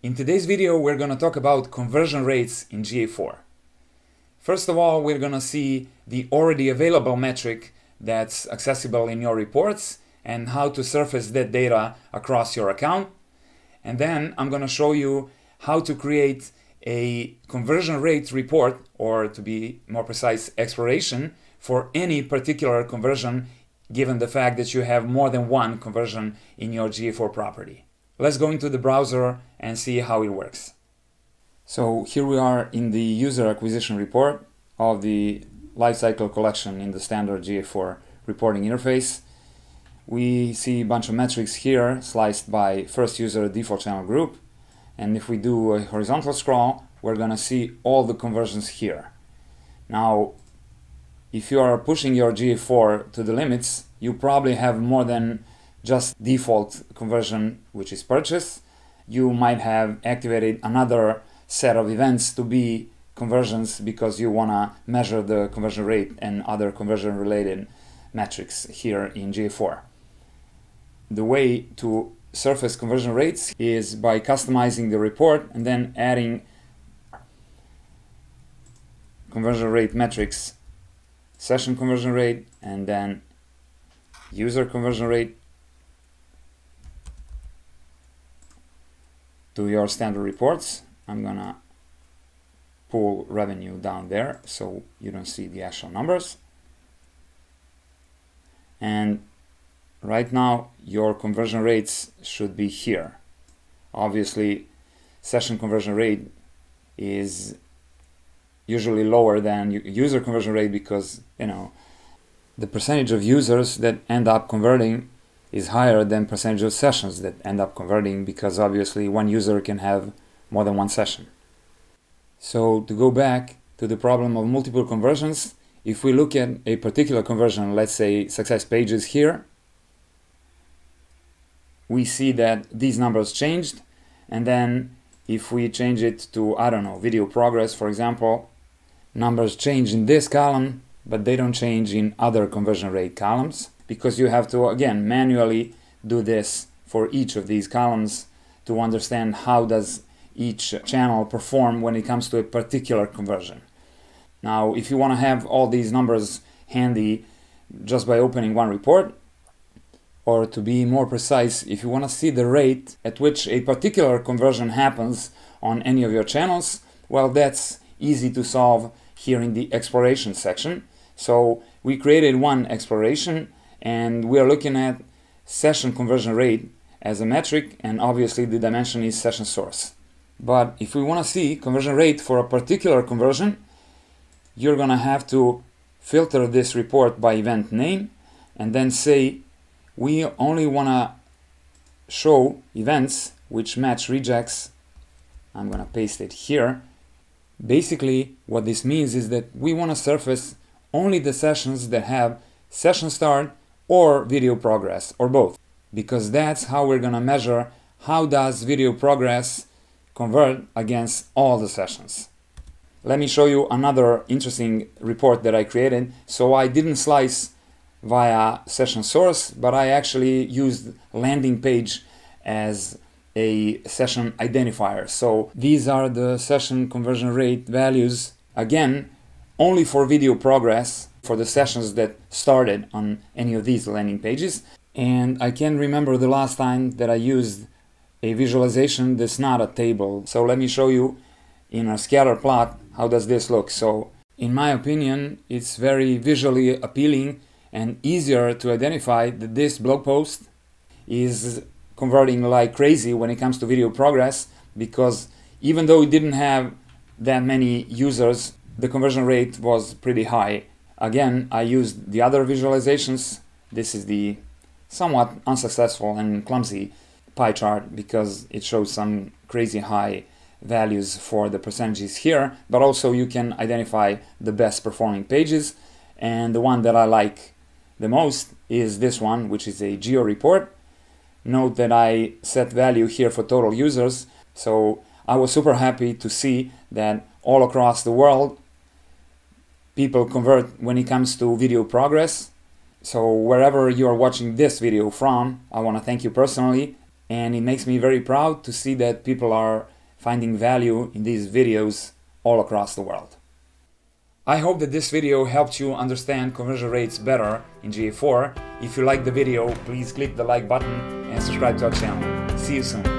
In today's video, we're going to talk about conversion rates in GA4. First of all, we're going to see the already available metric that's accessible in your reports and how to surface that data across your account. And then I'm going to show you how to create a conversion rate report, or to be more precise, exploration for any particular conversion given the fact that you have more than one conversion in your GA4 property. Let's go into the browser and see how it works. So here we are in the user acquisition report of the lifecycle collection in the standard GA4 reporting interface. We see a bunch of metrics here sliced by first user default channel group. And if we do a horizontal scroll, we're going to see all the conversions here. Now, if you are pushing your GA4 to the limits, you probably have more than just default conversion, which is purchase. You might have activated another set of events to be conversions because you want to measure the conversion rate and other conversion related metrics here in GA4. The way to surface conversion rates is by customizing the report and then adding conversion rate metrics, session conversion rate, and then user conversion rate to your standard reports. I'm gonna pull revenue down there so you don't see the actual numbers. And right now your conversion rates should be here. Obviously session conversion rate is usually lower than user conversion rate because you know the percentage of users that end up converting is higher than percentage of sessions that end up converting because obviously one user can have more than one session. So to go back to the problem of multiple conversions, if we look at a particular conversion, let's say success pages here, we see that these numbers changed. And then if we change it to, I don't know, video progress, for example, numbers change in this column, but they don't change in other conversion rate columns because you have to again manually do this for each of these columns to understand how does each channel perform when it comes to a particular conversion. Now, if you want to have all these numbers handy just by opening one report, or to be more precise, if you want to see the rate at which a particular conversion happens on any of your channels, well, that's easy to solve here in the exploration section. So we created one exploration and we are looking at session conversion rate as a metric and obviously the dimension is session source. But if we want to see conversion rate for a particular conversion, you're going to have to filter this report by event name and then say we only want to show events which match regex. I'm going to paste it here. Basically, what this means is that we want to surface only the sessions that have session start or video progress or both because that's how we're going to measure how does video progress convert against all the sessions. Let me show you another interesting report that I created. So I didn't slice via session source, but I actually used landing page as a session identifier. So these are the session conversion rate values, again, only for video progress for the sessions that started on any of these landing pages. And I can't remember the last time that I used a visualization that's not a table. So let me show you in a scatter plot how does this look. So in my opinion, it's very visually appealing and easier to identify that this blog post is converting like crazy when it comes to video progress because even though it didn't have that many users, the conversion rate was pretty high Again, I used the other visualizations. This is the somewhat unsuccessful and clumsy pie chart because it shows some crazy high values for the percentages here, but also you can identify the best performing pages. And the one that I like the most is this one, which is a geo report. Note that I set value here for total users. So I was super happy to see that all across the world, people convert when it comes to video progress. So wherever you are watching this video from, I want to thank you personally. and it makes me very proud to see that people are finding value in these videos all across the world. I hope that this video helped you understand conversion rates better in GA4. If you liked the video, please click the like button and subscribe to our channel. See you soon.